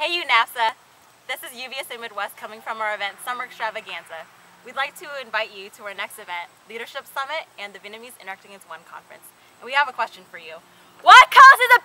Hey UNAVSA, this is UVSA Midwest coming from our event Summer Extravaganza. We'd like to invite you to our next event, Leadership Summit and the Vietnamese Interacting as One Conference. And we have a question for you. What causes a?